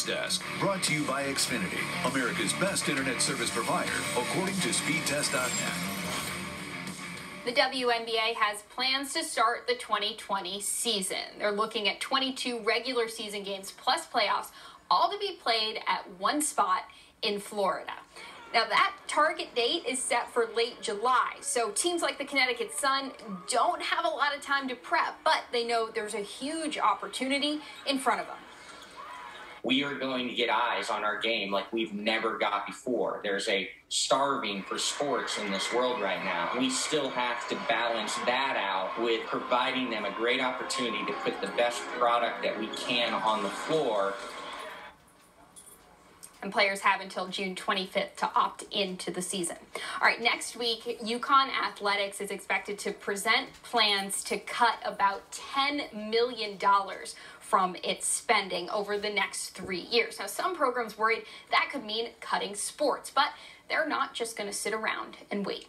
Desk, brought to you by Xfinity, America's best internet service provider, according to speedtest.net. The WNBA has plans to start the 2020 season. They're looking at 22 regular season games plus playoffs, all to be played at one spot in Florida. Now, that target date is set for late July, so teams like the Connecticut Sun don't have a lot of time to prep, but they know there's a huge opportunity in front of them we are going to get eyes on our game like we've never got before. There's a starving for sports in this world right now. We still have to balance that out with providing them a great opportunity to put the best product that we can on the floor and players have until June 25th to opt into the season. All right, next week, UConn Athletics is expected to present plans to cut about $10 million from its spending over the next three years. Now, some programs worried that could mean cutting sports, but they're not just going to sit around and wait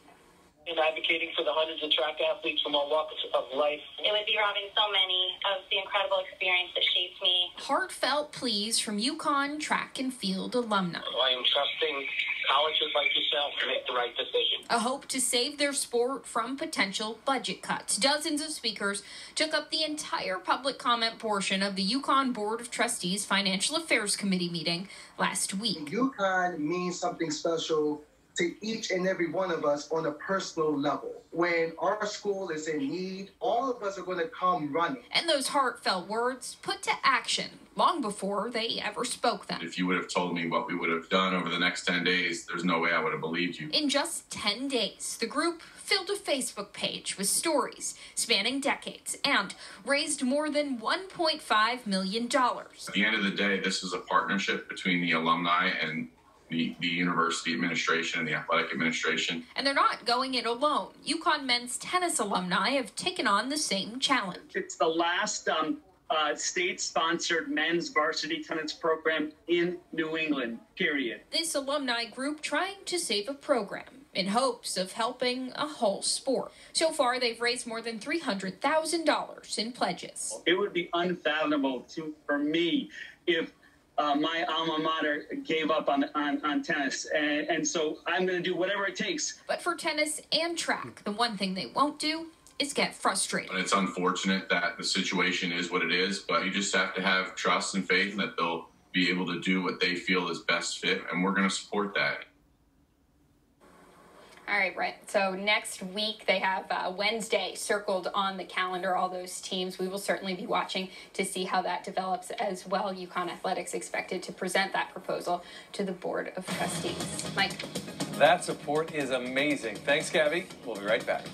in advocating for the hundreds of track athletes from all walks of life. It would be robbing so many of the incredible experience that shaped me. Heartfelt pleas from UConn track and field alumni. I am trusting colleges like yourself to make the right decision. A hope to save their sport from potential budget cuts. Dozens of speakers took up the entire public comment portion of the UConn Board of Trustees Financial Affairs Committee meeting last week. UConn means something special to each and every one of us on a personal level. When our school is in need, all of us are going to come running. And those heartfelt words put to action long before they ever spoke them. If you would have told me what we would have done over the next 10 days, there's no way I would have believed you. In just 10 days, the group filled a Facebook page with stories spanning decades and raised more than $1.5 million. At the end of the day, this is a partnership between the alumni and the, the university administration and the athletic administration. And they're not going it alone. UConn men's tennis alumni have taken on the same challenge. It's the last um, uh, state sponsored men's varsity tennis program in New England, period. This alumni group trying to save a program in hopes of helping a whole sport. So far, they've raised more than $300,000 in pledges. It would be unfathomable to, for me if uh, my alma mater gave up on, on, on tennis. And, and so I'm going to do whatever it takes. But for tennis and track, the one thing they won't do is get frustrated. It's unfortunate that the situation is what it is, but you just have to have trust and faith that they'll be able to do what they feel is best fit, and we're going to support that. All right, right. So next week they have uh, Wednesday circled on the calendar. All those teams. We will certainly be watching to see how that develops as well. UConn Athletics expected to present that proposal to the board of trustees. Mike. That support is amazing. Thanks, Gabby. We'll be right back.